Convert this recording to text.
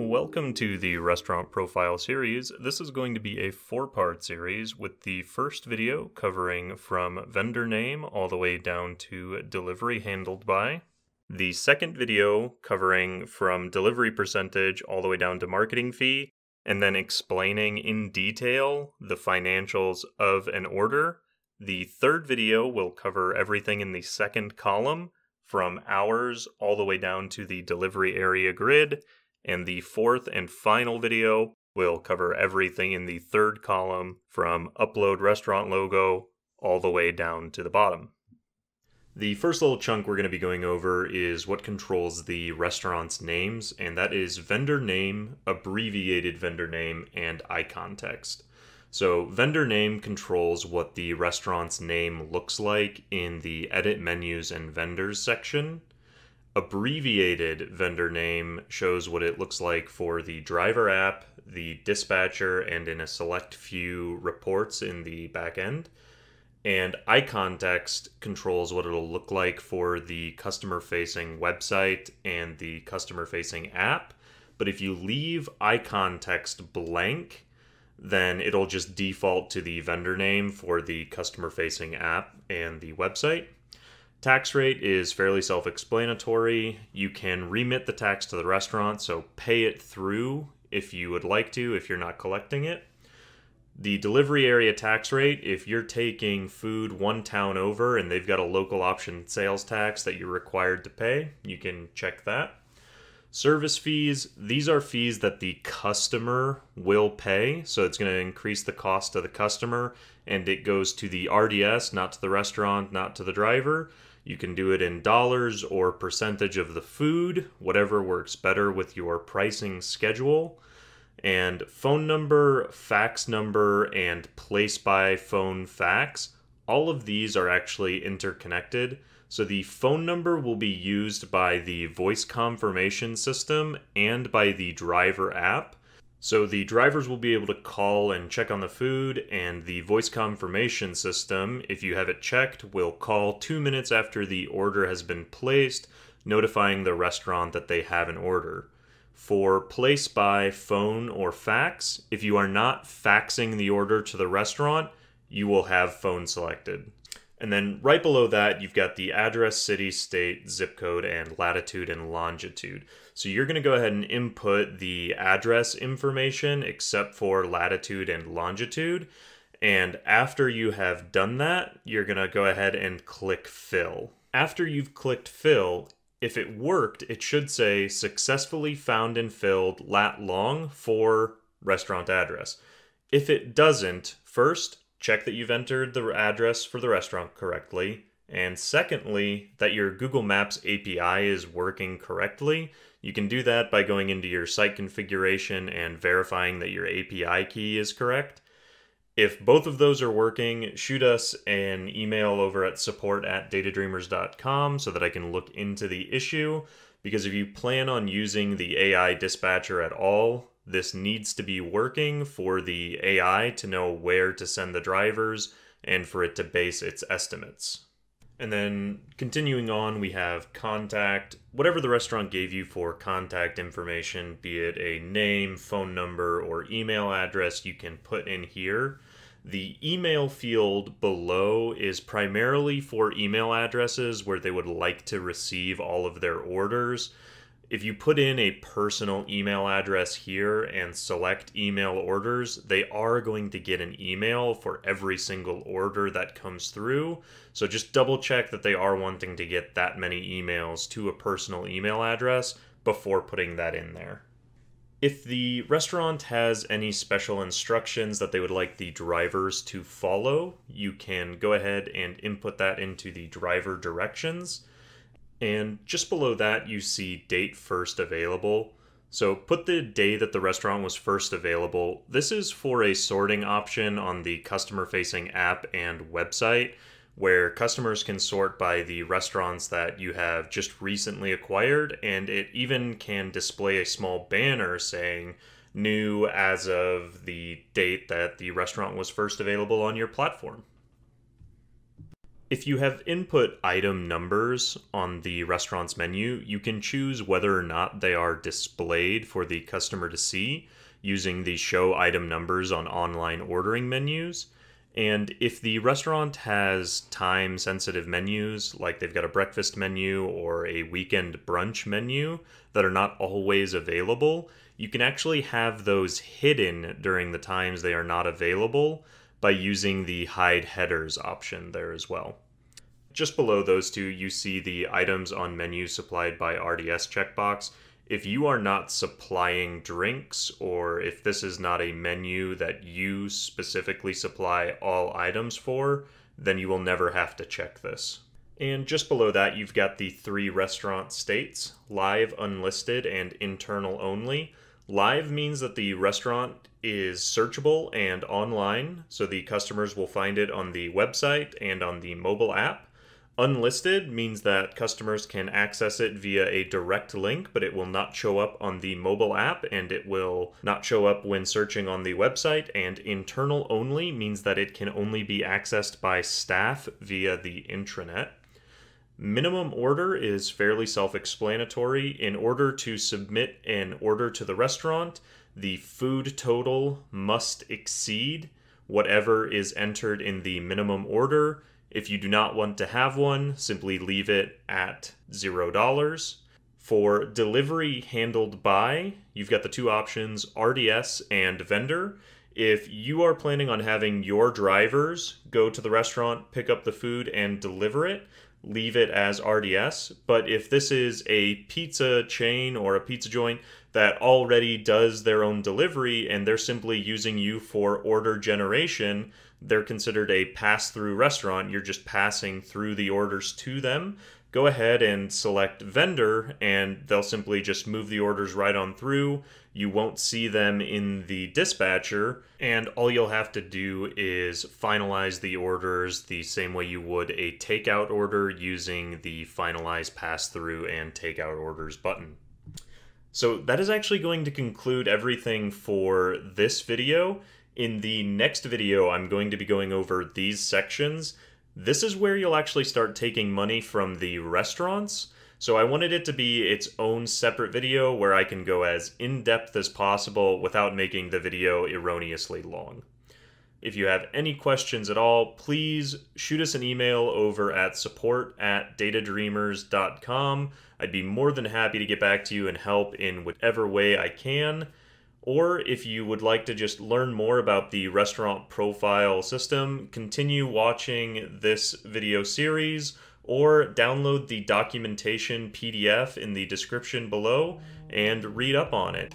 Welcome to the Restaurant Profile series. This is going to be a four part series with the first video covering from vendor name all the way down to delivery handled by. The second video covering from delivery percentage all the way down to marketing fee, and then explaining in detail the financials of an order. The third video will cover everything in the second column from hours all the way down to the delivery area grid. And the fourth and final video will cover everything in the third column from upload restaurant logo all the way down to the bottom. The first little chunk we're going to be going over is what controls the restaurant's names, and that is vendor name, abbreviated vendor name, and icon text. So, vendor name controls what the restaurant's name looks like in the edit menus and vendors section. Abbreviated vendor name shows what it looks like for the driver app, the dispatcher, and in a select few reports in the backend. And icon text controls what it'll look like for the customer facing website and the customer facing app. But if you leave icon text blank, then it'll just default to the vendor name for the customer facing app and the website. Tax rate is fairly self explanatory. You can remit the tax to the restaurant, so pay it through if you would like to, if you're not collecting it. The delivery area tax rate, if you're taking food one town over and they've got a local option sales tax that you're required to pay, you can check that. Service fees, these are fees that the customer will pay. So it's going to increase the cost to the customer and it goes to the RDS, not to the restaurant, not to the driver. You can do it in dollars or percentage of the food, whatever works better with your pricing schedule. And phone number, fax number, and place by phone fax, all of these are actually interconnected. So the phone number will be used by the voice confirmation system and by the driver app. So the drivers will be able to call and check on the food, and the voice confirmation system, if you have it checked, will call two minutes after the order has been placed, notifying the restaurant that they have an order. For place by phone or fax, if you are not faxing the order to the restaurant, you will have phone selected. And then right below that, you've got the address, city, state, zip code, and latitude and longitude. So you're going to go ahead and input the address information except for latitude and longitude. And after you have done that, you're going to go ahead and click fill. After you've clicked fill, if it worked, it should say successfully found and filled lat long for restaurant address. If it doesn't, first check that you've entered the address for the restaurant correctly. And secondly, that your Google Maps API is working correctly. You can do that by going into your site configuration and verifying that your API key is correct. If both of those are working, shoot us an email over at support at datadreamers.com so that I can look into the issue. Because if you plan on using the AI dispatcher at all, this needs to be working for the AI to know where to send the drivers and for it to base its estimates. And then continuing on, we have contact. Whatever the restaurant gave you for contact information, be it a name, phone number, or email address, you can put in here. The email field below is primarily for email addresses where they would like to receive all of their orders if you put in a personal email address here and select email orders, they are going to get an email for every single order that comes through. So just double check that they are wanting to get that many emails to a personal email address before putting that in there. If the restaurant has any special instructions that they would like the drivers to follow, you can go ahead and input that into the driver directions. And just below that, you see date first available. So put the day that the restaurant was first available. This is for a sorting option on the customer facing app and website where customers can sort by the restaurants that you have just recently acquired, and it even can display a small banner saying new as of the date that the restaurant was first available on your platform. If you have input item numbers on the restaurant's menu, you can choose whether or not they are displayed for the customer to see using the show item numbers on online ordering menus. And if the restaurant has time sensitive menus, like they've got a breakfast menu or a weekend brunch menu that are not always available, you can actually have those hidden during the times they are not available by using the hide headers option there as well. Just below those two, you see the items on menu supplied by RDS checkbox. If you are not supplying drinks, or if this is not a menu that you specifically supply all items for, then you will never have to check this. And just below that, you've got the three restaurant states live, unlisted, and internal only. Live means that the restaurant is searchable and online, so the customers will find it on the website and on the mobile app. Unlisted means that customers can access it via a direct link, but it will not show up on the mobile app and it will not show up when searching on the website. And internal only means that it can only be accessed by staff via the intranet. Minimum order is fairly self explanatory. In order to submit an order to the restaurant, the food total must exceed whatever is entered in the minimum order. If you do not want to have one, simply leave it at $0. For delivery handled by, you've got the two options RDS and vendor. If you are planning on having your drivers go to the restaurant, pick up the food, and deliver it, leave it as RDS. But if this is a pizza chain or a pizza joint that already does their own delivery and they're simply using you for order generation, they're considered a pass through restaurant. You're just passing through the orders to them. Go ahead and select vendor, and they'll simply just move the orders right on through. You won't see them in the dispatcher, and all you'll have to do is finalize the orders the same way you would a takeout order using the finalize pass through and takeout orders button. So that is actually going to conclude everything for this video. In the next video, I'm going to be going over these sections. This is where you'll actually start taking money from the restaurants. So I wanted it to be its own separate video where I can go as in-depth as possible without making the video erroneously long. If you have any questions at all, please shoot us an email over at support at datadreamers.com. I'd be more than happy to get back to you and help in whatever way I can. Or if you would like to just learn more about the restaurant profile system, continue watching this video series or download the documentation PDF in the description below and read up on it.